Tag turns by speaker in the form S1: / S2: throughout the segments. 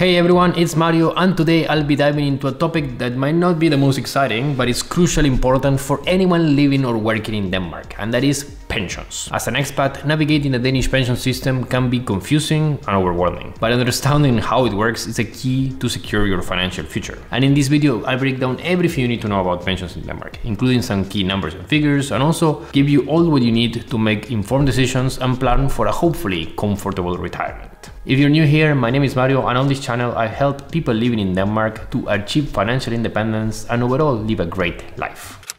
S1: Hey everyone, it's Mario and today I'll be diving into a topic that might not be the most exciting, but it's crucially important for anyone living or working in Denmark, and that is pensions. As an expat, navigating the Danish pension system can be confusing and overwhelming, but understanding how it works is a key to secure your financial future. And in this video, I'll break down everything you need to know about pensions in Denmark, including some key numbers and figures, and also give you all what you need to make informed decisions and plan for a hopefully comfortable retirement. If you're new here, my name is Mario and on this channel I help people living in Denmark to achieve financial independence and overall live a great life.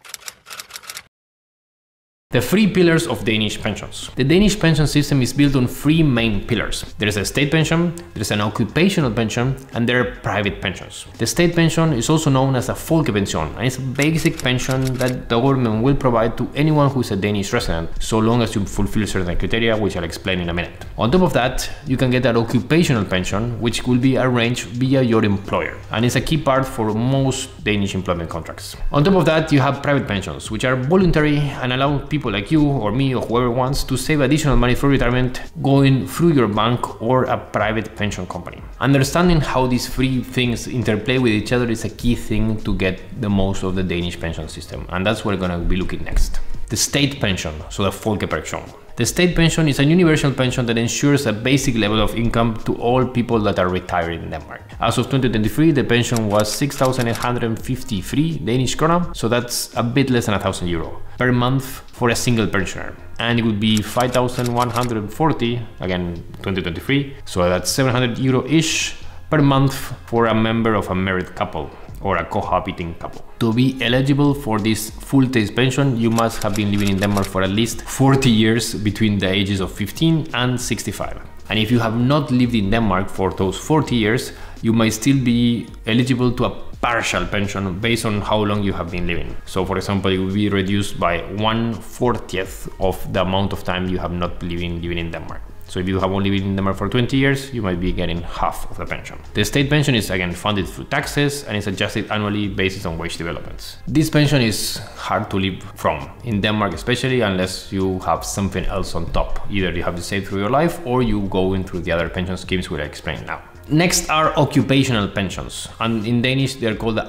S1: The three pillars of Danish pensions. The Danish pension system is built on three main pillars. There is a state pension, there is an occupational pension, and there are private pensions. The state pension is also known as a folkepension, and it's a basic pension that the government will provide to anyone who is a Danish resident, so long as you fulfill certain criteria, which I'll explain in a minute. On top of that, you can get an occupational pension, which will be arranged via your employer, and it's a key part for most Danish employment contracts. On top of that, you have private pensions, which are voluntary and allow people people like you or me or whoever wants to save additional money for retirement going through your bank or a private pension company. Understanding how these three things interplay with each other is a key thing to get the most of the Danish pension system and that's what we're going to be looking next. The state pension, so the folkepension. The state pension is a universal pension that ensures a basic level of income to all people that are retired in Denmark. As of 2023, the pension was 6,853 Danish krona, so that's a bit less than a thousand euro per month for a single pensioner. And it would be 5,140, again 2023, so that's 700 euro-ish per month for a member of a married couple or a cohabiting couple. To be eligible for this full tax pension, you must have been living in Denmark for at least 40 years between the ages of 15 and 65. And if you have not lived in Denmark for those 40 years, you might still be eligible to a partial pension based on how long you have been living. So for example, it will be reduced by 1 40th of the amount of time you have not living, living in Denmark. So if you have only been in Denmark for 20 years, you might be getting half of the pension. The state pension is again funded through taxes and is adjusted annually based on wage developments. This pension is hard to live from, in Denmark especially, unless you have something else on top. Either you have to save through your life or you go in through the other pension schemes I explain now. Next are occupational pensions, and in Danish they're called the.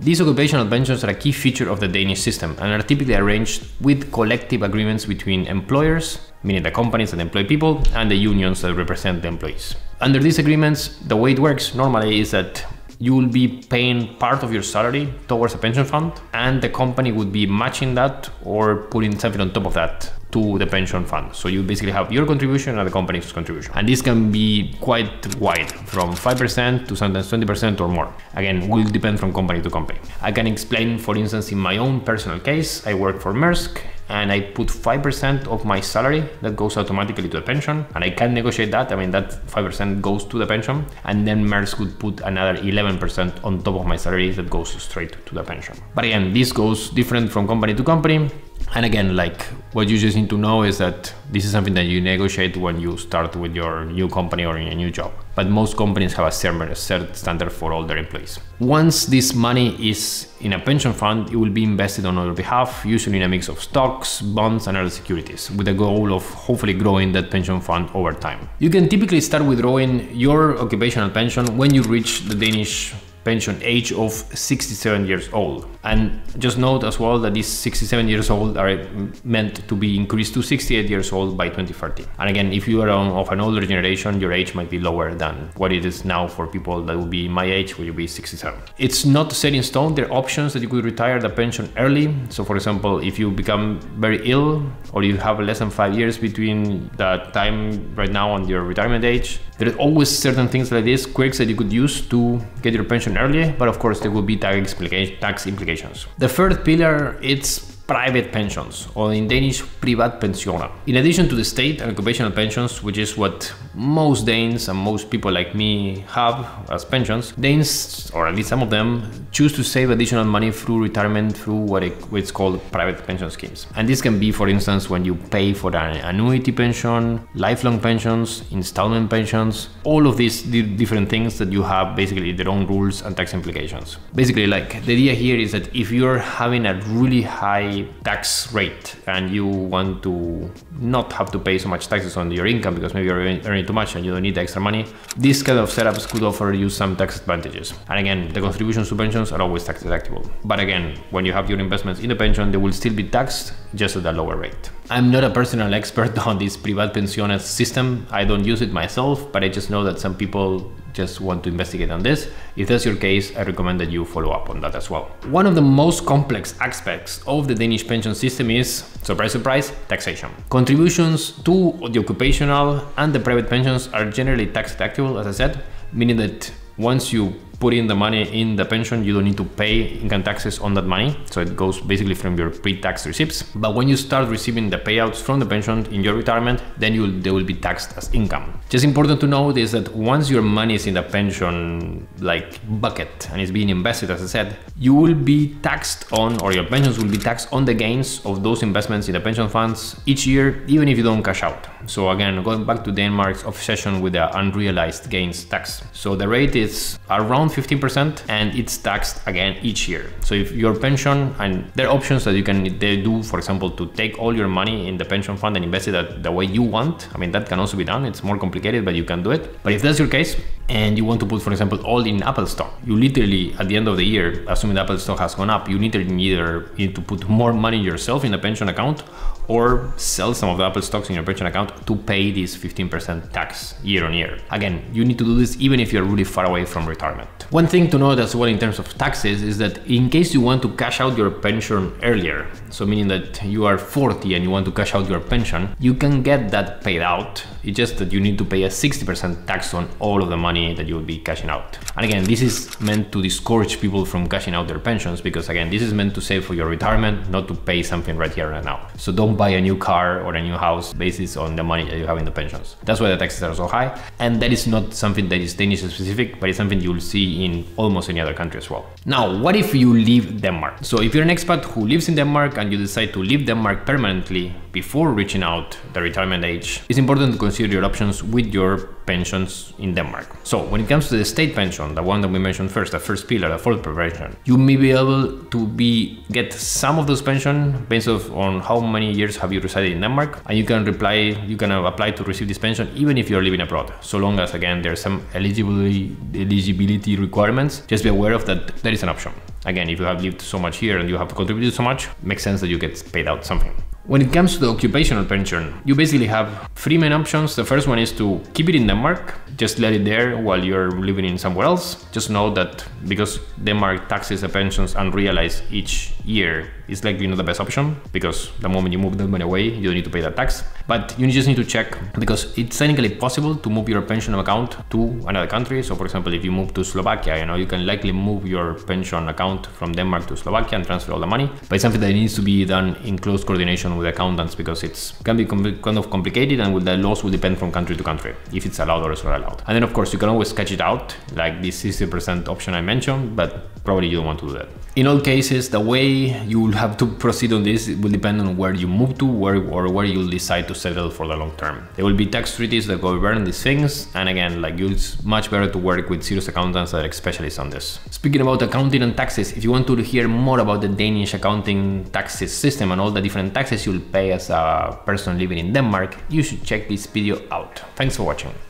S1: These occupational pensions are a key feature of the Danish system and are typically arranged with collective agreements between employers, meaning the companies that employ people, and the unions that represent the employees. Under these agreements, the way it works normally is that you will be paying part of your salary towards a pension fund and the company would be matching that or putting something on top of that to the pension fund. So you basically have your contribution and the company's contribution. And this can be quite wide from 5% to sometimes 20% or more. Again, will depend from company to company. I can explain, for instance, in my own personal case, I work for Maersk and I put 5% of my salary that goes automatically to the pension and I can't negotiate that. I mean, that 5% goes to the pension and then Maersk would put another 11% on top of my salary that goes straight to the pension. But again, this goes different from company to company. And again, like what you just need to know is that this is something that you negotiate when you start with your new company or in a new job. But most companies have a certain standard for all their employees. Once this money is in a pension fund, it will be invested on your behalf, usually in a mix of stocks, bonds, and other securities, with the goal of hopefully growing that pension fund over time. You can typically start withdrawing your occupational pension when you reach the Danish pension age of 67 years old. And just note as well that these 67 years old are meant to be increased to 68 years old by 2030. And again, if you are of an older generation, your age might be lower than what it is now for people that will be my age, will be 67. It's not set in stone. There are options that you could retire the pension early. So for example, if you become very ill or you have less than five years between the time right now and your retirement age, there are always certain things like this, quirks that you could use to get your pension early, but of course there will be tax, implications. The third pillar, it's private pensions, or in Danish, privatpensioner. In addition to the state and occupational pensions, which is what most Danes and most people like me have as pensions, Danes, or at least some of them, choose to save additional money through retirement through what it's called private pension schemes. And this can be, for instance, when you pay for an annuity pension, lifelong pensions, installment pensions, all of these different things that you have basically their own rules and tax implications. Basically, like the idea here is that if you're having a really high high tax rate and you want to not have to pay so much taxes on your income because maybe you're earning too much and you don't need the extra money, these kind of setups could offer you some tax advantages. And again, the contributions to pensions are always tax deductible. But again, when you have your investments in the pension, they will still be taxed just at a lower rate. I'm not a personal expert on this Privat Pensiones system. I don't use it myself, but I just know that some people just want to investigate on this. If that's your case, I recommend that you follow up on that as well. One of the most complex aspects of the Danish pension system is, surprise, surprise, taxation. Contributions to the occupational and the private pensions are generally tax deductible, as I said, meaning that once you put in the money in the pension, you don't need to pay income taxes on that money. So it goes basically from your pre-tax receipts. But when you start receiving the payouts from the pension in your retirement, then you will, they will be taxed as income. Just important to note is that once your money is in the pension like bucket and is being invested, as I said, you will be taxed on, or your pensions will be taxed on the gains of those investments in the pension funds each year, even if you don't cash out. So again, going back to Denmark's obsession with the unrealized gains tax. So the rate is around around 15% and it's taxed again each year. So if your pension and there are options that you can they do, for example, to take all your money in the pension fund and invest it the way you want. I mean, that can also be done. It's more complicated, but you can do it. But if that's your case and you want to put, for example, all in Apple stock, you literally at the end of the year, assuming the Apple stock has gone up, you literally either need to put more money yourself in a pension account or sell some of the Apple stocks in your pension account to pay this 15% tax year on year. Again, you need to do this even if you're really far away from retirement. One thing to note as well in terms of taxes is that in case you want to cash out your pension earlier, so meaning that you are 40 and you want to cash out your pension, you can get that paid out. It's just that you need to pay a 60% tax on all of the money that you will be cashing out. And again, this is meant to discourage people from cashing out their pensions because again, this is meant to save for your retirement, not to pay something right here and now. So don't buy a new car or a new house based on the money that you have in the pensions. That's why the taxes are so high. And that is not something that is Danish specific, but it's something you will see in almost any other country as well. Now, what if you leave Denmark? So if you're an expat who lives in Denmark and you decide to leave Denmark permanently before reaching out the retirement age, it's important to consider your options with your pensions in Denmark. So when it comes to the state pension, the one that we mentioned first, the first pillar, the folkepension, you may be able to be get some of those pension based on how many years have you resided in Denmark, and you can reply, you can apply to receive this pension even if you're living abroad, so long as again there's some eligibility eligibility requirements. Just be aware of that. That is an option. Again, if you have lived so much here and you have contributed so much, makes sense that you get paid out something. When it comes to the occupational pension, you basically have three main options. The first one is to keep it in Denmark, just let it there while you're living in somewhere else. Just know that because Denmark taxes the pensions unrealized each year, it's likely not the best option because the moment you move the money away, you don't need to pay that tax. But you just need to check because it's technically possible to move your pension account to another country. So for example, if you move to Slovakia, you know, you can likely move your pension account from Denmark to Slovakia and transfer all the money. But it's something that needs to be done in close coordination with accountants because it's can be kind of complicated and the laws will depend from country to country if it's allowed or it's not allowed. And then of course you can always sketch it out like this 60% option I mentioned, but probably you don't want to do that. In all cases, the way you will have to proceed on this it will depend on where you move to where, or where you'll decide to settle for the long term. There will be tax treaties that govern these things. And again, like it's much better to work with serious accountants that are specialists on this. Speaking about accounting and taxes, if you want to hear more about the Danish accounting taxes system and all the different taxes you'll pay as a person living in Denmark, you should check this video out. Thanks for watching.